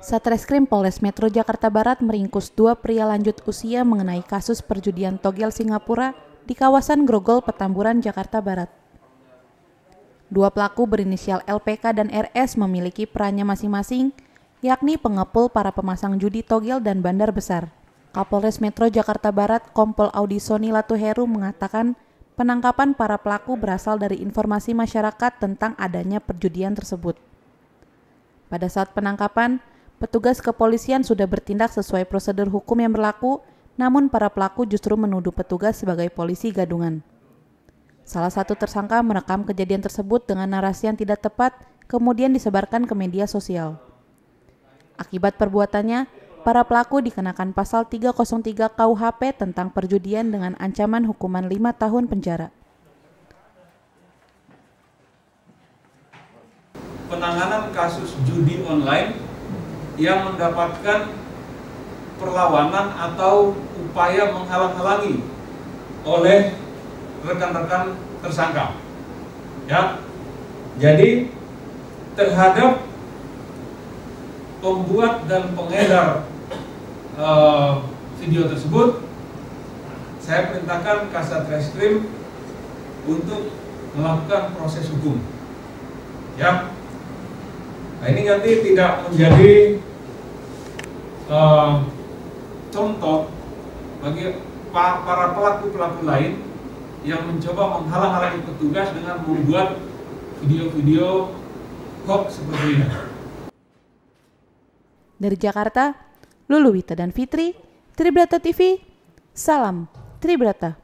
Satreskrim Polres Metro Jakarta Barat meringkus dua pria lanjut usia mengenai kasus perjudian togel Singapura di kawasan Grogol, Petamburan, Jakarta Barat. Dua pelaku berinisial LPK dan RS memiliki perannya masing-masing, yakni pengepul para pemasang judi togel dan bandar besar. Kapolres Metro Jakarta Barat Kompol Audisoni Latuheru mengatakan penangkapan para pelaku berasal dari informasi masyarakat tentang adanya perjudian tersebut. Pada saat penangkapan, Petugas kepolisian sudah bertindak sesuai prosedur hukum yang berlaku, namun para pelaku justru menuduh petugas sebagai polisi gadungan. Salah satu tersangka merekam kejadian tersebut dengan narasi yang tidak tepat, kemudian disebarkan ke media sosial. Akibat perbuatannya, para pelaku dikenakan pasal 303 KUHP tentang perjudian dengan ancaman hukuman 5 tahun penjara. Penanganan kasus judi online yang mendapatkan perlawanan atau upaya menghalang-halangi oleh rekan-rekan tersangka. Ya. Jadi terhadap pembuat dan pengedar uh, video tersebut saya perintahkan Kasat Reskrim untuk melakukan proses hukum. Ya. Nah, ini nanti tidak menjadi uh, contoh bagi para pelaku-pelaku lain yang mencoba menghalang-halangi petugas dengan membuat video-video hoax seperti ini. Dari Jakarta, Lulu Wita dan Fitri, Tribrata TV, salam Tribrata.